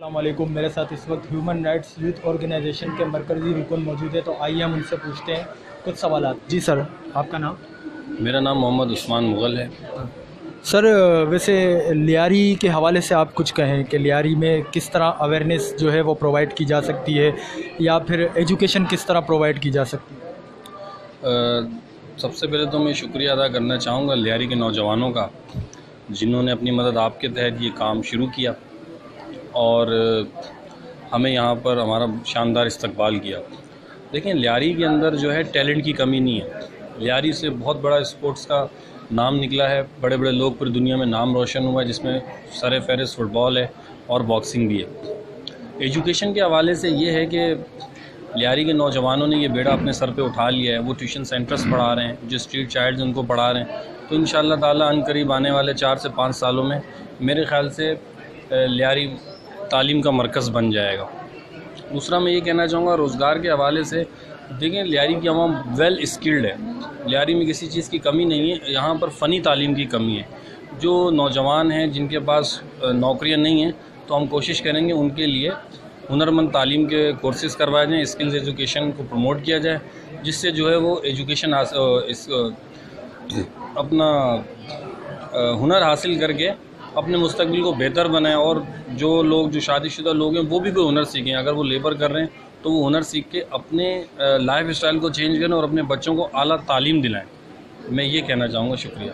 वालेकुम मेरे साथ इस वक्त ह्यूमन राइट्स यूथ ऑर्गेनाइजेशन के मरकज़ी रुकन मौजूद है तो आइए हम उनसे पूछते हैं कुछ सवाल जी सर आपका नाम? मेरा नाम मोहम्मद उस्मान मुग़ल है। सर वैसे लियारी के हवाले से आप कुछ कहें कि लियारी में किस तरह अवेयरनेस जो है वो प्रोवाइड की जा सकती है या फिर एजुकेशन किस तरह प्रोवाइड की जा सकती है? अ, सबसे पहले तो मैं शुक्रिया अदा करना चाहूँगा लियारी के नौजवानों का जिन्होंने अपनी मदद आपके तहत ये काम शुरू किया। और हमें यहाँ पर हमारा शानदार इस्तकबाल किया। देखें, लियारी के अंदर जो है टैलेंट की कमी नहीं है। लियारी से बहुत बड़ा स्पोर्ट्स का नाम निकला है। बड़े बड़े लोग पूरी दुनिया में नाम रोशन हुआ है, जिसमें सर फहरिस्त फ़ुटबॉल है और बॉक्सिंग भी है। एजुकेशन के हवाले से ये है कि लियारी के नौजवानों ने ये बेड़ा अपने सर पे उठा लिया है। वो ट्यूशन सेंटर्स पढ़ा रहे हैं, जो स्ट्रीट चाइल्ड्स उनको पढ़ा रहे हैं। तो इन ताला अन करीब आने वाले चार से पाँच सालों में मेरे ख्याल से लियारी तालीम का मरकज़ बन जाएगा। दूसरा मैं ये कहना चाहूँगा, रोज़गार के हवाले से देखें, लियारी की आवाम वेल स्किल्ड है। लियारी में किसी चीज़ की कमी नहीं है, यहाँ पर फ़नी तालीम की कमी है। जो नौजवान हैं, जिनके पास नौकरियाँ नहीं हैं तो हम कोशिश करेंगे उनके लिए हुनरमंद तालीम के कोर्सेज़ करवाए जाएँ, स्किल्स एजुकेशन को प्रमोट किया जाए, जिससे जो है वो एजुकेशन इस अपना हुनर हासिल करके अपने मुस्तबिल को बेहतर बनाएँ और जो लोग, जो शादीशुदा लोग हैं, वो भी कोई हुनर सीखें। अगर वो लेबर कर रहे हैं तो वो हुनर सीख के अपने लाइफ स्टाइल को चेंज करें और अपने बच्चों को अली तालीम दिलाएँ। मैं ये कहना चाहूँगा, शुक्रिया।